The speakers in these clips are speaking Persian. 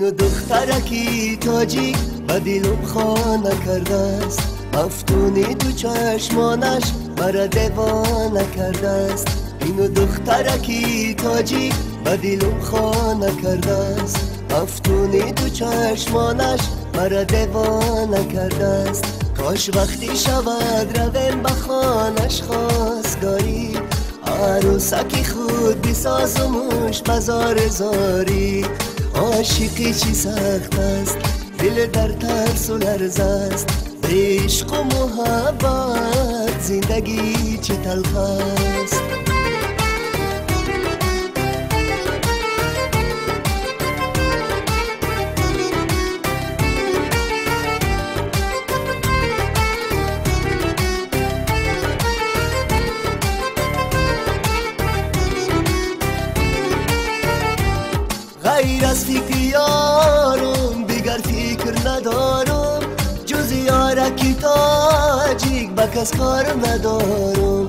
دخترکی تاجیک و دلم خانه کرده است. مفتونی تو چشمانش مرا دیوانه کرده است. اینو دخترکی تاجیک و دلم خانه کرده است. مفتونی تو چشمانش مرا دیوانه کرده است. کاش وقتی شود رویم به خانش خواستگاری عروسکی خود بسازمش بزار زاری. عاشقی چی سخت است؟ دل در ترس و لرز است. عشق و محبت زندگی چی تلخ است؟ غیر از فکر یارم دیگر فکر ندارم. جز یارکی تاجیک با کس کار ندارم.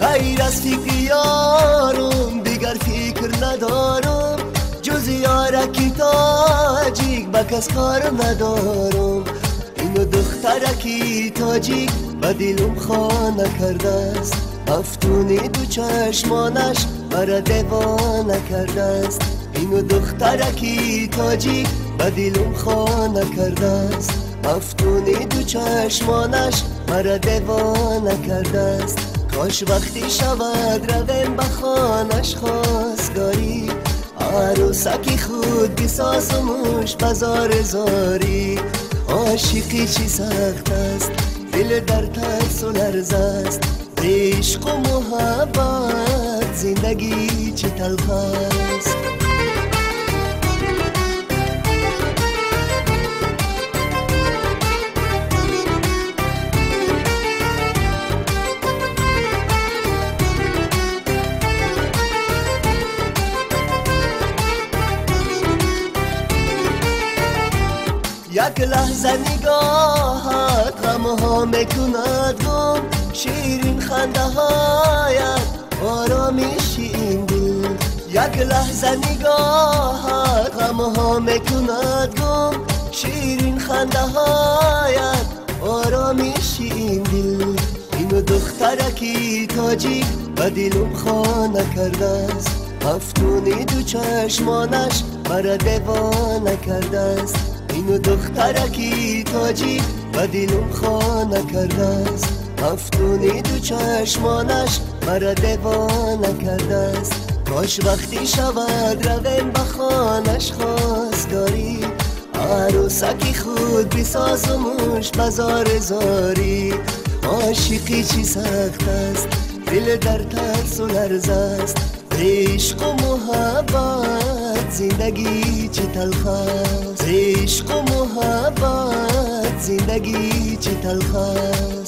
غیر از فکر یارم دیگر فکر ندارم. جز یارکی تاجیک با کس کار ندارم. اینو دخترکی تاجیک و دلم خانه کرده است. افتونی دو چشمانش مرا دیوانه کرده است. اینو دخترکی تاجی و دلم خانه کرده است. مفتونی دو چشمانش مرا دیوانه کرده است. کاش وقتی شود رویم به خانش خواستگاری. عروسکی خود بسازمش بزار زاری. عاشقی چی سخت است؟ دل در ترس و لرز است. عشق و محبت زندگی چی تلخ است. یک لحظه نگاهت غم ها می‌کند گم. شیرین خنده هایت آرامیش این دل یک لحظه نگاهت غم ها می‌کند گم. شیرین خنده هایت آرامیش این دل اینو دخترکی تاجی و دلم خانه کرده است. مفتونی دو چشمانش مرا دیوانه کرده است. اینو دخترکی تاجی و دلم خانه کرده است. هفتونی دو چشمانش مرا دیوانه کرده است کاش وقتی شود رویم به خانش خواستگاری. عروسکی خود بسازمش بزار زاری. عاشقی چی سخت است دل در ترس و لرز است عشق و محبت زندگی چه تلخ است عشق و محبت زندگی چه تلخ است